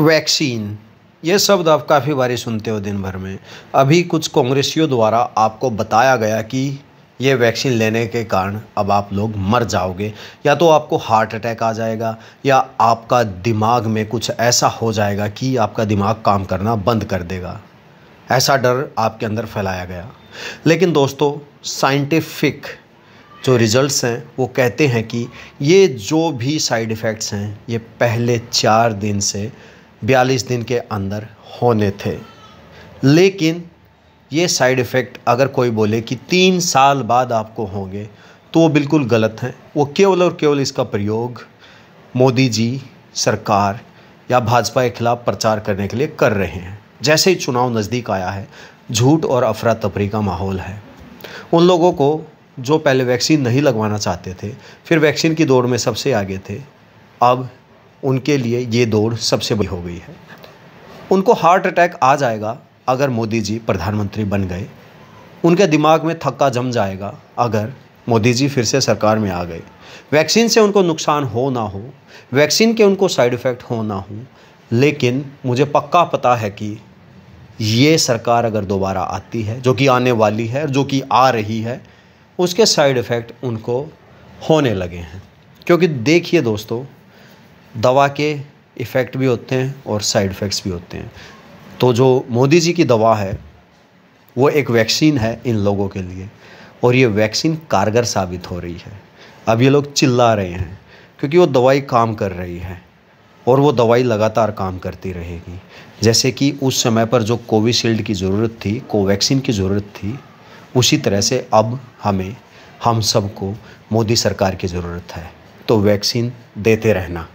Vaccine. ये शब्द आप काफ़ी बारी सुनते हो दिन भर में। अभी कुछ कांग्रेसियों द्वारा आपको बताया गया कि ये वैक्सीन लेने के कारण अब आप लोग मर जाओगे। या तो आपको हार्ट अटैक आ जाएगा, या आपका दिमाग में कुछ ऐसा हो जाएगा कि आपका दिमाग काम करना बंद कर देगा। ऐसा डर आपके अंदर फैलाया गया। लेकिन दोस्तों, साइंटिफिक जो रिज़ल्ट्स हैं, वो कहते हैं कि ये जो भी साइड इफ़ेक्ट्स हैं, ये पहले चार दिन से बयालीस दिन के अंदर होने थे। लेकिन ये साइड इफ़ेक्ट अगर कोई बोले कि तीन साल बाद आपको होंगे तो वो बिल्कुल गलत हैं। वो केवल और केवल इसका प्रयोग मोदी जी सरकार या भाजपा के खिलाफ़ प्रचार करने के लिए कर रहे हैं। जैसे ही चुनाव नज़दीक आया है, झूठ और अफरा तफरी का माहौल है। उन लोगों को जो पहले वैक्सीन नहीं लगवाना चाहते थे, फिर वैक्सीन की दौड़ में सबसे आगे थे। अब उनके लिए ये दौड़ सबसे बड़ी हो गई है। उनको हार्ट अटैक आ जाएगा अगर मोदी जी प्रधानमंत्री बन गए। उनके दिमाग में थक्का जम जाएगा अगर मोदी जी फिर से सरकार में आ गए। वैक्सीन से उनको नुकसान हो ना हो, वैक्सीन के उनको साइड इफ़ेक्ट हो ना हो, लेकिन मुझे पक्का पता है कि ये सरकार अगर दोबारा आती है, जो कि आने वाली है, जो कि आ रही है, उसके साइड इफ़ेक्ट उनको होने लगे हैं। क्योंकि देखिए दोस्तों दवा के इफ़ेक्ट भी होते हैं और साइड इफ़ेक्ट्स भी होते हैं। तो जो मोदी जी की दवा है, वो एक वैक्सीन है इन लोगों के लिए और ये वैक्सीन कारगर साबित हो रही है। अब ये लोग चिल्ला रहे हैं क्योंकि वो दवाई काम कर रही है और वो दवाई लगातार काम करती रहेगी। जैसे कि उस समय पर जो कोविशील्ड की ज़रूरत थी, कोवैक्सीन की ज़रूरत थी, उसी तरह से अब हमें, हम सबको मोदी सरकार की ज़रूरत है। तो वैक्सीन देते रहना।